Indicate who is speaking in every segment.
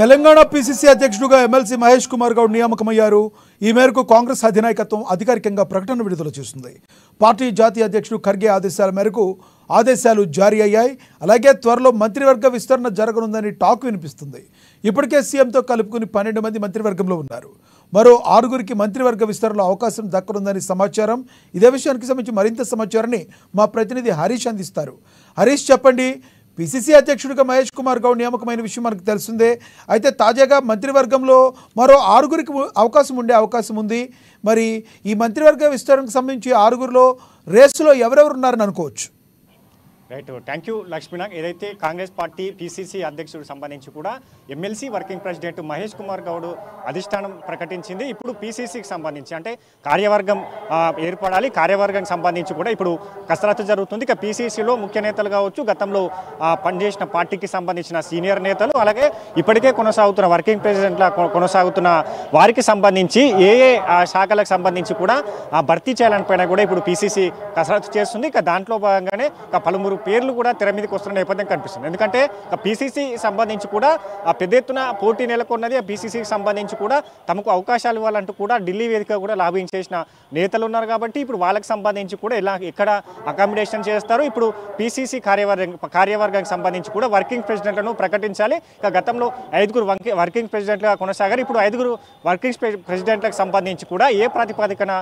Speaker 1: Telangana PCC అధ్యక్షుడిగా MLC Mahesh Kumar Goud నియామకమయ్యారు. ఈ మేరకు కాంగ్రెస్ అధినాయకత్వం అధికారికంగా ప్రకటన విడుదల చేసింది. పార్టీ జాతీయ అధ్యక్షుడు ఖర్గే ఆదేశాల మేరకు ఆదేశాలు జారీ అయ్యాయి. అలాగే త్వరలో మంత్రివర్గ విస్తరణ జరగనుందని టాక్ వినిపిస్తుంది. ఇప్పటికే సీఎంతో కలుపుకుని పన్నెండు మంది మంత్రివర్గంలో ఉన్నారు. మరో ఆరుగురికి మంత్రివర్గ విస్తరణలో అవకాశం దక్కనుందని సమాచారం. ఇదే విషయానికి సంబంధించి మరింత సమాచారాన్ని మా ప్రతినిధి హరీష్ అందిస్తారు. హరీష్ చెప్పండి. పిసిసి అధ్యక్షుడిగా మహేష్ కుమార్ గౌడ్ నియామకమైన విషయం మనకు తెలిసిందే. అయితే తాజాగా మంత్రివర్గంలో మరో ఆరుగురికి అవకాశం ఉండే అవకాశం ఉంది. మరి ఈ మంత్రివర్గ విస్తరణకు సంబంధించి ఆరుగురిలో రేసులో ఎవరెవరు ఉన్నారని అనుకోవచ్చు?
Speaker 2: రైట్ థ్యాంక్ యూ లక్ష్మీనాగ్ ఏదైతే కాంగ్రెస్ పార్టీ పిసిసి అధ్యక్షుడు సంబంధించి కూడా MLC working president Mahesh Kumar Goud అధిష్టానం ప్రకటించింది. ఇప్పుడు పిసిసికి సంబంధించి అంటే కార్యవర్గం ఏర్పడాలి. కార్యవర్గానికి సంబంధించి కూడా ఇప్పుడు కసరత్తు జరుగుతుంది. ఇక పిసిసిలో ముఖ్య నేతలు కావచ్చు గతంలో పనిచేసిన పార్టీకి సంబంధించిన సీనియర్ నేతలు అలాగే ఇప్పటికే కొనసాగుతున్న వర్కింగ్ ప్రెసిడెంట్ల కొనసాగుతున్న వారికి సంబంధించి ఏ ఏ శాఖలకు సంబంధించి కూడా భర్తీ చేయాలని పైన కూడా ఇప్పుడు పిసిసి కసరత్తు చేస్తుంది. ఇక దాంట్లో భాగంగానే ఇక పలువురు పేర్లు కూడా తెర మీదకి వస్తున్న నేపథ్యం కనిపిస్తుంది. ఎందుకంటే పిసిసి సంబంధించి కూడా ఆ పెద్ద ఎత్తున పోటీ నెలకొన్నది ఆ పిసిసికి సంబంధించి కూడా తమకు అవకాశాలు ఇవ్వాలంటూ కూడా ఢిల్లీ వేదిక కూడా లాభింగ్ చేసిన నేతలు ఉన్నారు కాబట్టి ఇప్పుడు వాళ్ళకి సంబంధించి కూడా ఎలా ఎక్కడ అకామిడేషన్ చేస్తారు? ఇప్పుడు పిసిసి కార్యవర్గం కార్యవర్గానికి సంబంధించి కూడా వర్కింగ్ ప్రెసిడెంట్లను ప్రకటించాలి. ఇక గతంలో ఐదుగురు వర్కింగ్ ప్రెసిడెంట్గా కొనసాగారు. ఇప్పుడు ఐదుగురు వర్కింగ్ ప్రెసిడెంట్లకు సంబంధించి కూడా ఏ ప్రాతిపాదికన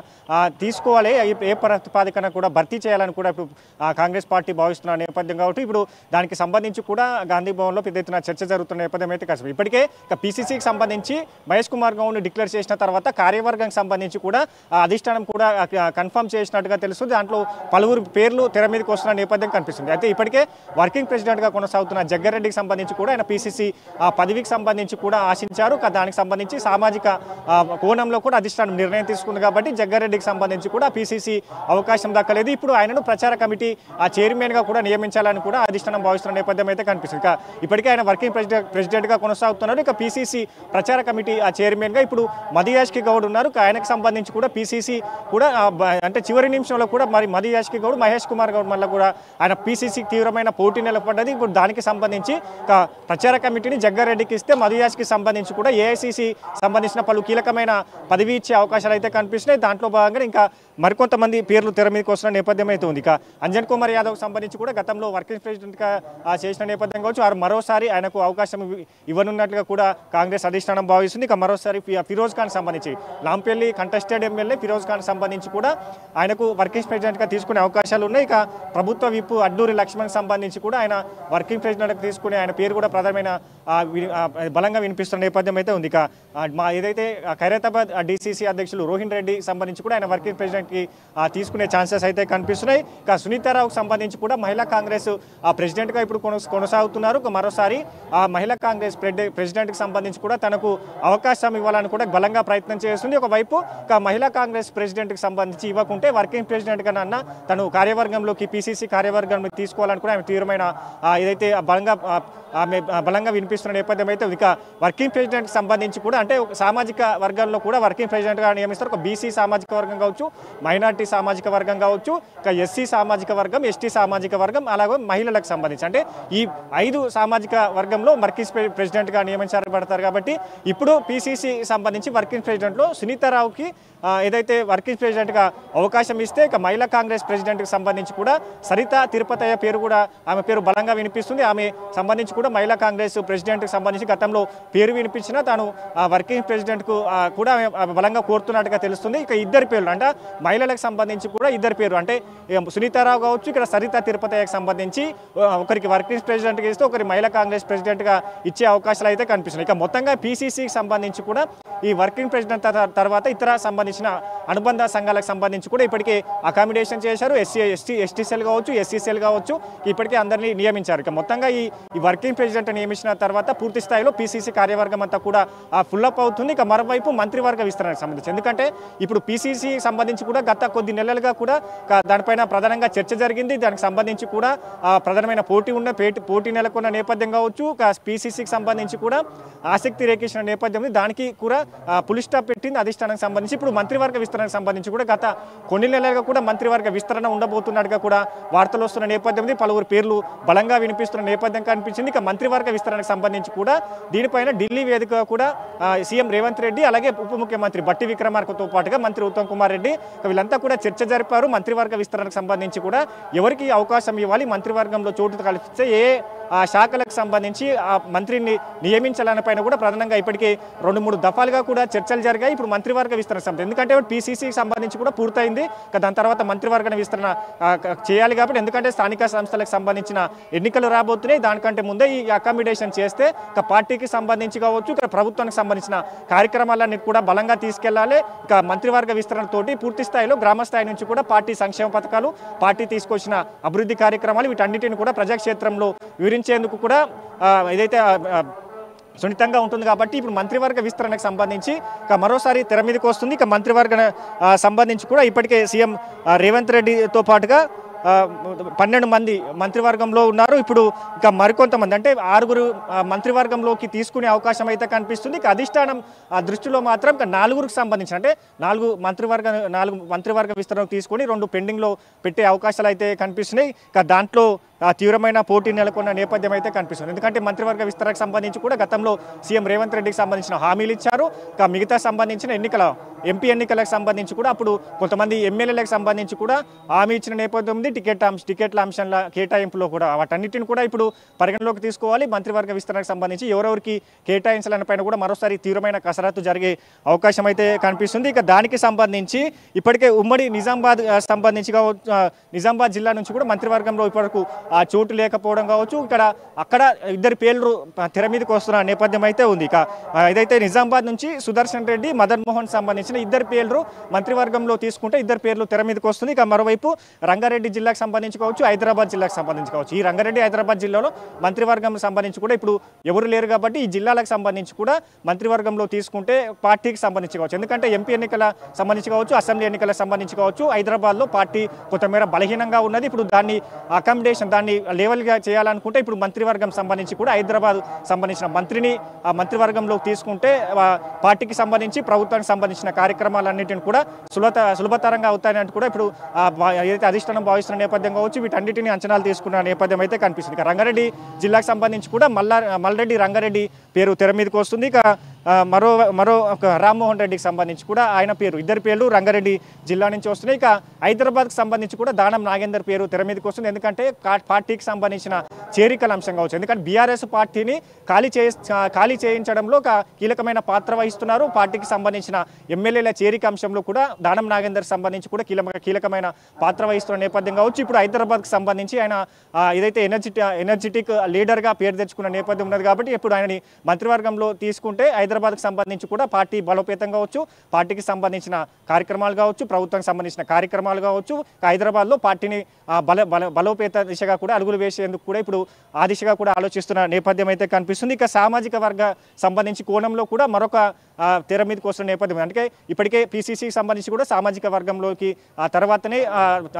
Speaker 2: తీసుకోవాలి? ఏ- ప్రాతిపాదికన కూడా భర్తీ చేయాలని కూడా ఇప్పుడు కాంగ్రెస్ పార్టీ భావిస్తున్నారు. భావిస్తున్న నేపథ్యం కాబట్టి ఇప్పుడు దానికి సంబంధించి కూడా గాంధీ భవన్లో పెద్ద ఎత్తున చర్చ జరుగుతున్న నేపథ్యం అయితే కష్టం ఇప్పటికే ఇక పిసిసికి సంబంధించి మహేష్ కుమార్ గౌడ్ని డిక్లేర్ చేసిన తర్వాత కార్యవర్గానికి సంబంధించి కూడా అధిష్టానం కూడా కన్ఫర్మ్ చేసినట్టుగా తెలుస్తుంది. దాంట్లో పలువురు పేర్లు తెర మీదకి వస్తున్న నేపథ్యం కనిపిస్తుంది. అయితే ఇప్పటికే వర్కింగ్ ప్రెసిడెంట్గా కొనసాగుతున్న జగ్గారెడ్డికి సంబంధించి కూడా ఆయన పిసిసి పదవికి సంబంధించి కూడా ఆశించారు. దానికి సంబంధించి సామాజిక కోణంలో కూడా అధిష్టానం నిర్ణయం తీసుకుంది కాబట్టి జగ్గారెడ్డికి సంబంధించి కూడా పిసిసి అవకాశం దక్కలేదు. ఇప్పుడు ఆయనను ప్రచార కమిటీ ఆ చైర్మన్గా కూడా నియమించాలని కూడా అధిష్టానం భావిస్తున్న నేపథ్యం అయితే కనిపిస్తుంది. ఇక ఇప్పటికే ఆయన వర్కింగ్ ప్రెసిడెంట్ ప్రెసిడెంట్గా కొనసాగుతున్నారు. ఇక పిసిసి ప్రచార కమిటీ ఆ చైర్మన్గా ఇప్పుడు మదియాష్కి గౌడ్ ఉన్నారు. ఆయనకు సంబంధించి కూడా పిసిసి కూడా అంటే చివరి నిమిషంలో కూడా మరి మదియాష్కి గౌడ్ మహేష్ కుమార్ గౌడ్ మళ్ళీ కూడా ఆయన పిసిసి తీవ్రమైన పోటీ నిలబడ్డది. ఇప్పుడు దానికి సంబంధించి ప్రచార కమిటీని జగ్గారెడ్డికి ఇస్తే మదియాష్కి సంబంధించి కూడా ఏఐసిసి సంబంధించిన పలు కీలకమైన పదవి ఇచ్చే అవకాశాలు అయితే కనిపిస్తున్నాయి. దాంట్లో భాగంగా ఇంకా మరికొంతమంది పేర్లు తెర మీదకి వస్తున్న నేపథ్యం అయితే ఉంది. ఇక అంజన్ కుమార్ యాదవ్ సంబంధించి కూడా గతంలో వర్కింగ్ ప్రెసిడెంట్గా చేసిన నేపథ్యం కావచ్చు. వారు మరోసారి ఆయనకు అవకాశం ఇవ్వనున్నట్లుగా కూడా కాంగ్రెస్ అధిష్టానం భావిస్తుంది. ఇక మరోసారి ఫిరోజ్ ఖాన్ సంబంధించి లాంపల్లి కంటెస్టెడ్ ఎమ్మెల్యే ఫిరోజ్ ఖాన్ సంబంధించి కూడా ఆయనకు వర్కింగ్ ప్రెసిడెంట్గా తీసుకునే అవకాశాలు ఉన్నాయి. ఇక ప్రభుత్వ విప్పు అడ్డూరి లక్ష్మణ్ సంబంధించి కూడా ఆయన వర్కింగ్ ప్రెసిడెంట్గా తీసుకునే ఆయన పేరు కూడా ప్రధానమైన బలంగా వినిపిస్తున్న నేపథ్యం అయితే ఉంది. ఇక మా ఏదైతే ఖైరతాబాద్ డిసిసి అధ్యక్షులు రోహిన్ రెడ్డి సంబంధించి కూడా ఆయన వర్కింగ్ ప్రెసిడెంట్కి తీసుకునే ఛాన్సెస్ అయితే కనిపిస్తున్నాయి. ఇక సునీతారావుకు సంబంధించి కూడా మహిళా కాంగ్రెస్ ఆ, ప్రెసిడెంట్గా ఇప్పుడు కొనస- కొనసాగుతున్నారు. మరోసారి ఆ మహిళా కాంగ్రెస్ ప్రెసిడెంట్కి సంబంధించి కూడా తనకు అవకాశం ఇవ్వాలని కూడా బలంగా ప్రయత్నం చేస్తుంది. ఒకవైపు మహిళా కాంగ్రెస్ ప్రెసిడెంట్కి సంబంధించి ఇవ్వకుంటే వర్కింగ్ ప్రెసిడెంట్గా నాన్న తను కార్యవర్గంలోకి పిసిసి కార్యవర్గంలోకి తీసుకోవాలని కూడా ఆమె తీవ్రమైన ఏదైతే బలంగా ఆమె బలంగా వినిపిస్తున్న నేపథ్యం అయితే ఇక వర్కింగ్ ప్రెసిడెంట్కి సంబంధించి కూడా అంటే సామాజిక వర్గాల్లో కూడా వర్కింగ్ ప్రెసిడెంట్గా నియమిస్తారు. ఒక బీసీ సామాజిక వర్గం కావచ్చు మైనార్టీ సామాజిక వర్గం కావచ్చు ఇక ఎస్సీ సామాజిక వర్గం ఎస్టీ సామాజిక వర్గం అలాగే మహిళలకు సంబంధించి. అంటే ఈ ఐదు సామాజిక వర్గంలో వర్కింగ్ ప్రెసిడెంట్గా నియమించబడతారు కాబట్టి ఇప్పుడు పిసిసి సంబంధించి వర్కింగ్ ప్రెసిడెంట్లో సునీతారావుకి ఏదైతే వర్కింగ్ ప్రెసిడెంట్గా అవకాశం ఇస్తే ఇక మహిళా కాంగ్రెస్ ప్రెసిడెంట్కి సంబంధించి కూడా సరిత తిరుపతయ్య పేరు కూడా ఆమె పేరు బలంగా వినిపిస్తుంది. ఆమె సంబంధించి కూడా మహిళా కాంగ్రెస్ ప్రెసిడెంట్కి సంబంధించి గతంలో పేరు వినిపించినా తాను ఆ వర్కింగ్ ప్రెసిడెంట్కు కూడా ఆమె బలంగా కోరుతున్నట్టుగా తెలుస్తుంది. ఇక ఇద్దరు పేర్లు అంటే మహిళలకు సంబంధించి కూడా ఇద్దరు పేరు అంటే సునీతారావు కావచ్చు ఇక్కడ సరిత తిరుపతి తిరుపతయ్యకి సంబంధించి ఒకరికి వర్కింగ్ ప్రెసిడెంట్గా ఇస్తే ఒకరి మహిళా కాంగ్రెస్ ప్రెసిడెంట్గా ఇచ్చే అవకాశాలు అయితే కనిపిస్తున్నాయి. ఇక మొత్తంగా పీసీసీకి సంబంధించి కూడా ఈ వర్కింగ్ ప్రెసిడెంట్ తర్వాత ఇతర సంబంధించిన అనుబంధ సంఘాలకు సంబంధించి కూడా ఇప్పటికే అకామిడేషన్ చేశారు. ఎస్సీ ఎస్టీ ఎస్టీ సెల్ కావచ్చు ఎస్సీ సెల్ కావచ్చు. ఇప్పటికే అందరినీ నియమించారు. ఇక మొత్తంగా ఈ ఈ వర్కింగ్ ప్రెసిడెంట్ నియమించిన తర్వాత పూర్తి స్థాయిలో పీసీసీ కార్యవర్గం అంతా కూడా ఫుల్అప్ అవుతుంది. ఇక మరోవైపు మంత్రివర్గ విస్తరణకు సంబంధించి. ఎందుకంటే ఇప్పుడు పీసీసీ సంబంధించి కూడా గత కొద్ది నెలలుగా కూడా దానిపైన ప్రధానంగా చర్చ జరిగింది. దానికి సంబంధించి సంబంధించి కూడా ప్రధానమైన పోటీ ఉన్న పోటీ నెలకొన్న నేపథ్యం కావచ్చు పీసీసీకి సంబంధించి కూడా ఆసక్తి రేఖించిన నేపథ్యం ఉంది. దానికి కూడా పులి స్టాప్ పెట్టింది అధిష్టానానికి సంబంధించి ఇప్పుడు మంత్రివర్గ విస్తరణకు సంబంధించి కూడా గత కొన్ని నెలలుగా కూడా మంత్రివర్గ విస్తరణ ఉండబోతున్నట్టుగా కూడా వార్తలు వస్తున్న నేపథ్యం ఉంది. పలువురు పేర్లు బలంగా వినిపిస్తున్న నేపథ్యం కనిపించింది ఇక మంత్రివర్గ విస్తరణకు సంబంధించి కూడా దీనిపైన ఢిల్లీ వేదిక కూడా సీఎం రేవంత్ రెడ్డి అలాగే ఉప ముఖ్యమంత్రి బట్టి విక్రమార్కతో పాటుగా మంత్రి ఉత్తమ్ కుమార్ రెడ్డి వీళ్ళంతా కూడా చర్చ జరిపారు మంత్రివర్గ విస్తరణకు సంబంధించి కూడా ఎవరికి అవకాశం ఇవ్వాలి మంత్రివర్గంలో చోటు కల్పిస్తే ఏ ఆ శాఖలకు సంబంధించి ఆ మంత్రిని నియమించాలనే పైన కూడా ప్రధానంగా ఇప్పటికీ రెండు మూడు దఫాలుగా కూడా చర్చలు జరిగాయి. ఇప్పుడు మంత్రివర్గ విస్తరణ సంబంధం ఎందుకంటే పీసీసీకి సంబంధించి కూడా పూర్తయింది. దాని తర్వాత మంత్రివర్గ విస్తరణ చేయాలి కాబట్టి ఎందుకంటే స్థానిక సంస్థలకు సంబంధించిన ఎన్నికలు రాబోతున్నాయి. దానికంటే ముందే ఈ అకామిడేషన్ చేస్తే ఇక పార్టీకి సంబంధించి కావచ్చు ఇక్కడ ప్రభుత్వానికి సంబంధించిన కార్యక్రమాలన్నీ కూడా బలంగా తీసుకెళ్ళాలి. ఇక మంత్రివర్గ విస్తరణతోటి పూర్తి స్థాయిలో గ్రామ స్థాయి నుంచి కూడా పార్టీ సంక్షేమ పథకాలు పార్టీ తీసుకొచ్చిన అభివృద్ధి కార్యక్రమాలు వీటన్నిటిని కూడా ప్రజాక్షేత్రంలో వివరించేందుకు కూడా ఏదైతే సున్నితంగా ఉంటుంది కాబట్టి ఇప్పుడు మంత్రివర్గ విస్తరణకు సంబంధించి ఇక మరోసారి తెర మీదకి వస్తుంది. ఇక మంత్రివర్గ సంబంధించి కూడా ఇప్పటికే సీఎం రేవంత్ రెడ్డితో పాటుగా పన్నెండు మంది మంత్రివర్గంలో ఉన్నారు. ఇప్పుడు ఇక మరికొంతమంది అంటే ఆరుగురు మంత్రివర్గంలోకి తీసుకునే అవకాశం అయితే కనిపిస్తుంది. ఇక అధిష్టానం ఆ దృష్టిలో మాత్రం ఇక నాలుగురికి సంబంధించి అంటే నాలుగు మంత్రివర్గ నాలుగు మంత్రివర్గ విస్తరణ తీసుకొని రెండు పెండింగ్లో పెట్టే అవకాశాలు అయితే కనిపిస్తున్నాయి. ఇక దాంట్లో తీవ్రమైన పోటీ నెలకొన్న నేపథ్యం అయితే కనిపిస్తుంది. ఎందుకంటే మంత్రివర్గ విస్తరణకు సంబంధించి కూడా గతంలో సీఎం రేవంత్ రెడ్డికి సంబంధించిన హామీలు ఇచ్చారు. మిగతా సంబంధించిన ఎన్నికల ఎంపీ ఎన్నికలకు సంబంధించి కూడా అప్పుడు కొంతమంది ఎమ్మెల్యేలకు సంబంధించి కూడా హామీ ఇచ్చిన నేపథ్యం ఉంది. టికెట్ అంశ టికెట్ల అంశంల కేటాయింపులో కూడా వాటన్నిటిని కూడా ఇప్పుడు పరిగణలోకి తీసుకోవాలి. మంత్రివర్గ విస్తరణకు సంబంధించి ఎవరెవరికి కేటాయించాలని పైన కూడా మరోసారి తీవ్రమైన కసరత్తు జరిగే అవకాశం అయితే కనిపిస్తుంది. ఇక దానికి సంబంధించి ఇప్పటికే ఉమ్మడి నిజామాబాద్ సంబంధించిగా సంబంధించి నిజామాబాద్ జిల్లా నుంచి కూడా మంత్రివర్గంలో ఇప్పటివరకు ఆ చోటు లేకపోవడం కావచ్చు ఇక్కడ అక్కడ ఇద్దరు పేర్లు తెర మీదకి వస్తున్న నేపథ్యం అయితే ఉంది. ఇక ఆ, ఏదైతే నిజామాబాద్ నుంచి సుదర్శన్ రెడ్డి మదన్ మోహన్ సంబంధించిన ఇద్దరు పేర్లు మంత్రివర్గంలో తీసుకుంటే ఇద్దరు పేర్లు తెర మీదకి వస్తుంది. ఇక మరోవైపు రంగారెడ్డి జిల్లాకు సంబంధించి కావచ్చు హైదరాబాద్ జిల్లాకు సంబంధించి కావచ్చు. ఈ రంగారెడ్డి హైదరాబాద్ జిల్లాలో మంత్రివర్గం సంబంధించి కూడా ఇప్పుడు ఎవరు లేరు కాబట్టి ఈ జిల్లాలకు సంబంధించి కూడా మంత్రివర్గంలో తీసుకుంటే పార్టీకి సంబంధించి కావచ్చు. ఎందుకంటే ఎంపీ ఎన్నికల సంబంధించి కావచ్చు అసెంబ్లీ ఎన్నికలకు సంబంధించి కావచ్చు హైదరాబాద్లో పార్టీ కొంతమేర బలహీనంగా ఉన్నది. ఇప్పుడు దాన్ని అకామిడేషన్ దాన్ని లెవెల్గా చేయాలనుకుంటే ఇప్పుడు మంత్రివర్గం సంబంధించి కూడా హైదరాబాద్ సంబంధించిన మంత్రిని ఆ మంత్రివర్గంలోకి తీసుకుంటే పార్టీకి సంబంధించి ప్రభుత్వానికి సంబంధించిన కార్యక్రమాలన్నింటిని కూడా సులభత సులభతరంగా అవుతాయని కూడా ఇప్పుడు ఏదైతే అధిష్టానం భావిస్తున్న నేపథ్యం కావచ్చు వీటన్నిటిని అంచనాలు తీసుకున్న నేపథ్యం అయితే కనిపిస్తుంది. ఇక రంగారెడ్డి జిల్లాకు సంబంధించి కూడా మల్లా మల్రెడ్డి రంగారెడ్డి పేరు తెర మీదకి వస్తుంది. ఇక మరో మరో ఒక రామ్మోహన్ రెడ్డికి సంబంధించి కూడా ఆయన పేరు ఇద్దరు పేర్లు రంగారెడ్డి జిల్లా నుంచి వస్తున్నాయి. ఇక హైదరాబాద్కి సంబంధించి కూడా దానం నాగేందర్ పేరు తెర మీదకి వస్తుంది. ఎందుకంటే పార్టీకి సంబంధించిన చేరికల అంశంగా వచ్చింది ఎందుకంటే బీఆర్ఎస్ పార్టీని ఖాళీ చే ఖాళీ చేయించడంలో ఒక కీలకమైన పాత్ర వహిస్తున్నారు. పార్టీకి సంబంధించిన ఎమ్మెల్యేల చేరిక అంశంలో కూడా దానం నాగేందర్ సంబంధించి కూడా కీలక కీలకమైన పాత్ర వహిస్తున్న నేపథ్యం కావచ్చు ఇప్పుడు హైదరాబాద్కి సంబంధించి ఆయన ఏదైతే ఎనర్జిటి ఎనర్జెటిక్ లీడర్గా పేరు తెచ్చుకున్న నేపథ్యం ఉన్నది కాబట్టి ఇప్పుడు ఆయనని మంత్రివర్గంలో తీసుకుంటే హైదరాబాద్కి సంబంధించి కూడా పార్టీ బలోపేతం కావచ్చు పార్టీకి సంబంధించిన కార్యక్రమాలు కావచ్చు ప్రభుత్వానికి సంబంధించిన కార్యక్రమాలు కావచ్చు. హైదరాబాద్లో పార్టీని బల బల బలోపేత దిశగా కూడా అడుగులు వేసేందుకు కూడా ఇప్పుడు ఆ దిశగా కూడా ఆలోచిస్తున్న నేపథ్యం అయితే కనిపిస్తుంది. ఇక సామాజిక వర్గ సంబంధించి కోణంలో కూడా మరొక తెర మీదకి వస్తున్న నేపథ్యం. అంటే ఇప్పటికే పీసీసీకి సంబంధించి కూడా సామాజిక వర్గంలోకి ఆ తర్వాతనే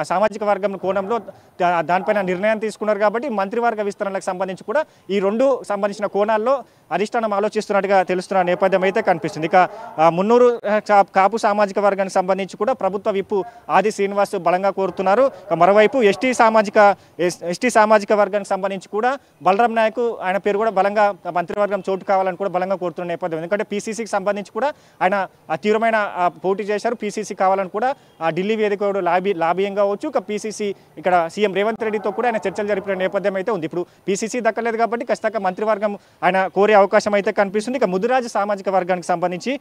Speaker 2: సామాజిక వర్గం కోణంలో దానిపైన నిర్ణయం తీసుకున్నారు కాబట్టి మంత్రివర్గ విస్తరణలకు సంబంధించి కూడా ఈ రెండు సంబంధించిన కోణాల్లో అధిష్టానం ఆలోచిస్తున్నట్టుగా తెలుస్తున్న నేపథ్యం అయితే కనిపిస్తుంది. ఇక మున్నూరు కాపు సామాజిక వర్గానికి సంబంధించి కూడా ప్రభుత్వ విప్పు ఆది శ్రీనివాస్ బలంగా కోరుతున్నారు. మరోవైపు ఎస్టీ సామాజిక ఎస్- ఎస్టీ సామాజిక వర్గానికి సంబంధించి కూడా బలరాం నాయక్ ఆయన పేరు కూడా బలంగా మంత్రివర్గం చోటు కావాలని కూడా బలంగా కోరుతున్న నేపథ్యం. ఎందుకంటే పీసీసీకి సంబంధించి కూడా ఆయన తీవ్రమైన పోటీ చేశారు. పీసీసీ కావాలని కూడా ఆ ఢిల్లీ వేదిక లాబీ లాబియం కావచ్చు. ఇక పీసీసీ ఇక్కడ సీఎం రేవంత్ రెడ్డితో కూడా ఆయన చర్చలు జరిపిన నేపథ్యం అయితే ఉంది. ఇప్పుడు పీసీసీ దక్కలేదు కాబట్టి ఖచ్చితంగా మంత్రివర్గం ఆయన కోరే అవకాశం అయితే కనిపిస్తుంది. ఇక ముదిరాజు సామాజిక వర్గానికి సంబంధించి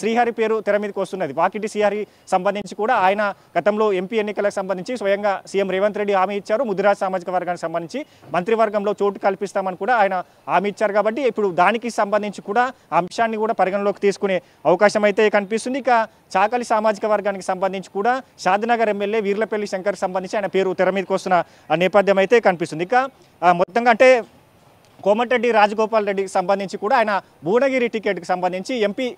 Speaker 2: శ్రీహరి పేరు తెర మీదకి వస్తున్నది. వాకిటి శ్రీహరి సంబంధించి కూడా ఆయన గతంలో ఎంపీ ఎన్నికలకు సంబంధించి స్వయంగా సీఎం రేవంత్ రెడ్డి హామీ ఇచ్చారు. ముదిరాజు సామాజిక వర్గానికి సంబంధించి మంత్రి మంత్రివర్గంలో చోటు కల్పిస్తామని కూడా ఆయన హామీ ఇచ్చారు కాబట్టి ఇప్పుడు దానికి సంబంధించి కూడా అంశాన్ని కూడా పరిగణలోకి తీసుకునే అవకాశం అయితే కనిపిస్తుంది. ఇక చాకలి సామాజిక వర్గానికి సంబంధించి కూడా షాద్నగర్ ఎమ్మెల్యే వీర్లపల్లి శంకర్ సంబంధించి ఆయన పేరు తెర మీదకి వస్తున్న నేపథ్యం అయితే కనిపిస్తుంది. ఇక మొత్తంగా అంటే కోమటిరెడ్డి రాజగోపాల్ రెడ్డికి సంబంధించి కూడా ఆయన భువనగిరి టికెట్కి సంబంధించి ఎంపీ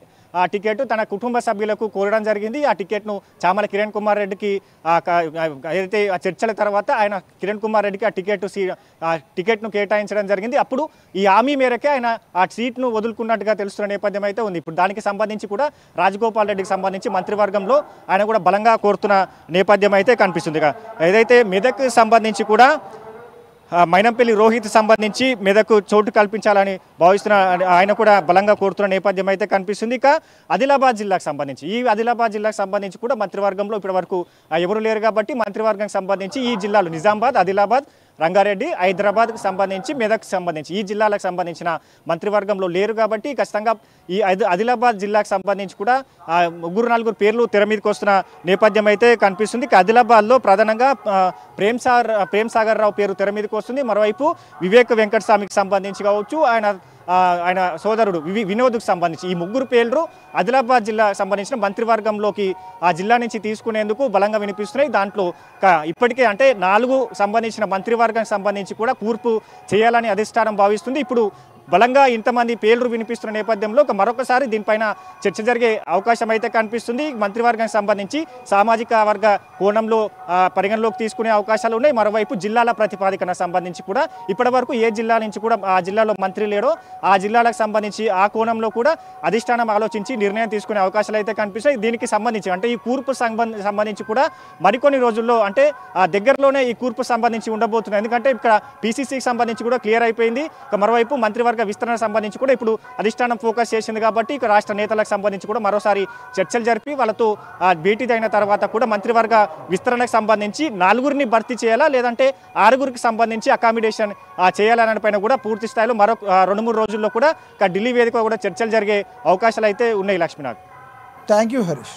Speaker 2: ఆ టికెట్ తన కుటుంబ సభ్యులకు కోరడం జరిగింది. ఆ టికెట్ను చామల కిరణ్ కుమార్ రెడ్డికి ఆ ఏదైతే ఆ చర్చల తర్వాత ఆయన కిరణ్ కుమార్ రెడ్డికి ఆ టికెట్ సీ ఆ టికెట్ను కేటాయించడం జరిగింది. అప్పుడు ఈ హామీ మేరకే ఆయన ఆ సీట్ను వదులుకున్నట్టుగా తెలుస్తున్న నేపథ్యం అయితే ఉంది. ఇప్పుడు దానికి సంబంధించి కూడా రాజగోపాల్ రెడ్డికి సంబంధించి మంత్రివర్గంలో ఆయన కూడా బలంగా కోరుతున్న నేపథ్యం అయితే కనిపిస్తుంది. ఏదైతే మెదక్ సంబంధించి కూడా మైనంపల్లి రోహిత్ సంబంధించి మెదకు చోటు కల్పించాలని భావిస్తున్న ఆయన కూడా బలంగా కోరుతున్న నేపథ్యం అయితే కనిపిస్తుంది. ఇక ఆదిలాబాద్ జిల్లాకు సంబంధించి ఈ ఆదిలాబాద్ జిల్లాకు సంబంధించి కూడా మంత్రివర్గంలో ఇప్పటి వరకు ఎవరు లేరు కాబట్టి మంత్రివర్గం సంబంధించి ఈ జిల్లాలు నిజామాబాద్ ఆదిలాబాద్ రంగారెడ్డి హైదరాబాద్కు సంబంధించి మెదక్కి సంబంధించి ఈ జిల్లాలకు సంబంధించిన మంత్రివర్గంలో లేరు కాబట్టి ఖచ్చితంగా ఈ ఆదిలాబాద్ జిల్లాకు సంబంధించి కూడా ముగ్గురు నలుగురు పేర్లు తెర మీదకి వస్తున్న నేపథ్యం అయితే కనిపిస్తుంది. ఆదిలాబాద్లో ప్రధానంగా ప్రేమ్సాగర్ ప్రేమ్సాగర్ ప్రేమ్ సాగర్ రావు పేరు తెర మీదకి వస్తుంది. మరోవైపు వివేక్ వెంకటస్వామికి సంబంధించి కావచ్చు. ఆయన ఆయన సోదరుడు వి వినోద్కు సంబంధించి ఈ ముగ్గురు పేర్లు ఆదిలాబాద్ జిల్లా సంబంధించిన మంత్రివర్గంలోకి ఆ జిల్లా నుంచి తీసుకునేందుకు బలంగా వినిపిస్తున్నాయి. దాంట్లో ఇప్పటికే అంటే నాలుగు సంబంధించిన మంత్రివర్గానికి సంబంధించి కూడా కూర్పు చేయాలని అధిష్టానం భావిస్తుంది. ఇప్పుడు బలంగా ఇంతమంది పేర్లు వినిపిస్తున్న నేపథ్యంలో ఒక మరొకసారి దీనిపైన చర్చ జరిగే అవకాశం అయితే కనిపిస్తుంది. మంత్రివర్గానికి సంబంధించి సామాజిక వర్గ కోణంలో పరిగణలోకి తీసుకునే అవకాశాలు ఉన్నాయి. మరోవైపు జిల్లాల ప్రతిపాదికన సంబంధించి కూడా ఇప్పటి వరకు ఏ జిల్లా నుంచి కూడా ఆ జిల్లాలో మంత్రి లేడో ఆ జిల్లాలకు సంబంధించి ఆ కోణంలో కూడా అధిష్టానం ఆలోచించి నిర్ణయం తీసుకునే అవకాశాలు అయితే కనిపిస్తాయి దీనికి సంబంధించి అంటే ఈ కూర్పు సంబంధించి కూడా మరికొన్ని రోజుల్లో అంటే ఆ దగ్గరలోనే ఈ కూర్పు సంబంధించి ఉండబోతుంది ఎందుకంటే ఇక్కడ పీసీసీకి సంబంధించి కూడా క్లియర్ అయిపోయింది. ఇక మరోవైపు మంత్రివర్గ విస్తరణ సంబంధించి కూడా ఇప్పుడు అధిష్టానం ఫోకస్ చేసింది కాబట్టి ఇక రాష్ట్ర నేతలకు సంబంధించి కూడా మరోసారి చర్చలు జరిపి వాళ్ళతో భేటీ అయిన తర్వాత కూడా మంత్రివర్గ విస్తరణకు సంబంధించి నలుగురిని భర్తీ చేయాలా? లేదంటే ఆరుగురికి సంబంధించి అకామిడేషన్ చేయాలనే పైన కూడా పూర్తి స్థాయిలో మరో రెండు మూడు రోజుల్లో కూడా ఢిల్లీ వేదిక కూడా చర్చలు జరిగే అవకాశాలు అయితే ఉన్నాయి లక్ష్మీనాథ్.
Speaker 1: Thank you Harish